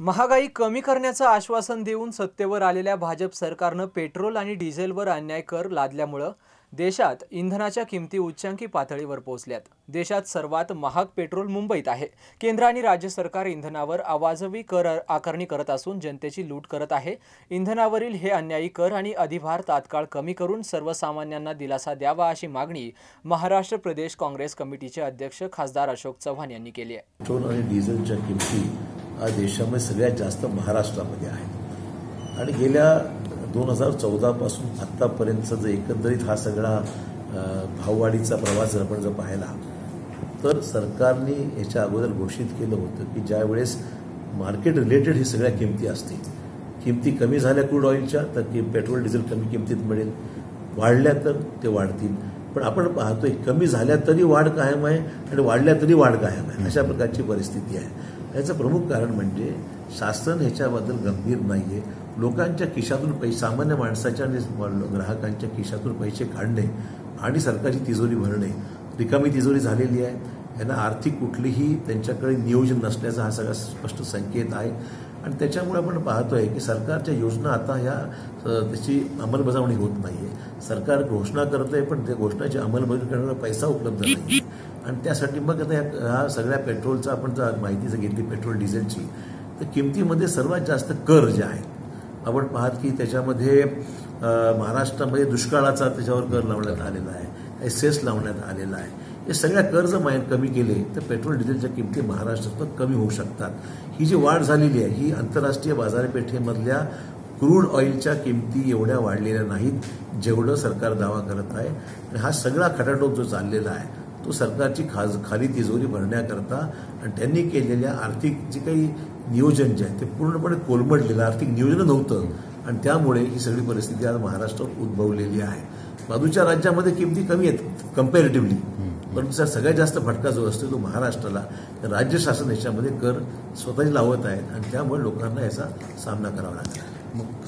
महागाई कमी करण्याचं आश्वासन देऊन सत्तेवर आलेल्या भाजप सरकारनं पेट्रोल आणि डिझेलवर अन्याय कर लादल्यामुळं देशात इंधनाच्या किमती उच्चांकी पातळीवर पोहोचल्यात. देशात सर्वात महाग पेट्रोल मुंबईत आहे. केंद्र आणि राज्य सरकार इंधनावर अवाजवी कर आकारणी करत असून जनतेची लूट करत आहे. इंधनावरील हे अन्यायी कर आणि अधिभार तात्काळ कमी करून सर्वसामान्यांना दिलासा द्यावा अशी मागणी महाराष्ट्र प्रदेश काँग्रेस कमिटीचे अध्यक्ष खासदार अशोक चव्हाण यांनी केली आहे. पेट्रोल आणि डिझेलच्या किमती आज देशामध्ये सगळ्यात जास्त महाराष्ट्रामध्ये आहेत आणि गेल्या दोन हजार चौदापासून आत्तापर्यंतचा जर एकंदरीत हा सगळा भाववाढीचा प्रवास जर आपण जर पाहिला तर सरकारने याच्या अगोदर घोषित केलं होतं की ज्या वेळेस मार्केट रिलेटेड ही सगळ्या किमती असतील किमती कमी झाल्या क्रूड ऑइलच्या तर की पेट्रोल डिझेल कमी किमतीत मिळेल. वाढल्या तर ते वाढतील. पण आपण पाहतोय कमी झाल्या तरी वाढ कायम आहे आणि वाढल्या तरी वाढ कायम आहे. अशा प्रकारची परिस्थिती आहे. याचं प्रमुख कारण म्हणजे शासन ह्याच्याबद्दल गंभीर नाही आहे लोकांच्या खिशातून पैसे सामान्य माणसाच्या आणि ग्राहकांच्या खिशातून पैसे काढणे आणि सरकारची तिजोरी भरणे. रिकामी तिजोरी झालेली आहे. यांना आर्थिक कुठलीही त्यांच्याकडे नियोजन नसल्याचा हा सगळा स्पष्ट संकेत आहे. आणि त्याच्यामुळे आपण पाहतोय की सरकारच्या योजना आता ह्या त्याची अंमलबजावणी होत नाही आहे सरकार घोषणा करत आहे पण त्या घोषणाची अंमलबजावणी करण्याला पैसा उपलब्ध नाही आणि त्यासाठी मग आता या- ह्या सगळ्या पेट्रोलचा आपण जर माहिती जर घेतली पेट्रोल डिझेलची. तर किमतीमध्ये सर्वात जास्त कर जे आहेत आपण पाहत की त्याच्यामध्ये महाराष्ट्रामध्ये दुष्काळाचा त्याच्यावर कर लावण्यात आलेला आहे सेस लावण्यात आलेला आहे. हे सगळ्या कर्ज माहीत कमी केले तर पेट्रोल डिझेलच्या किमती महाराष्ट्रात कमी होऊ शकतात. ही जी वाढ झालेली आहे ही आंतरराष्ट्रीय बाजारपेठेमधल्या क्रूड ऑइलच्या किमती एवढ्या वाढलेल्या नाहीत जेवढं सरकार दावा करत आहे. आणि हा सगळा खटाटोप जो चाललेला आहे तो सरकारची खाज खाली तिजोरी भरण्याकरता आणि त्यांनी केलेल्या आर्थिक जे काही नियोजन जे आहे ते पूर्णपणे कोलमडलेलं आर्थिक नियोजन नव्हतं. आणि त्यामुळे ही सगळी परिस्थिती आज महाराष्ट्रात उद्भवलेली आहे. बाजूच्या राज्यामध्ये किमती कमी आहेत कम्पॅरेटिव्हली परंतु सर सगळ्यात जास्त फटका जो असतो तो महाराष्ट्राला. राज्य शासन याच्यामध्ये कर स्वतःच लावत आहेत आणि त्यामुळे लोकांना याचा सामना करावा लागला. मग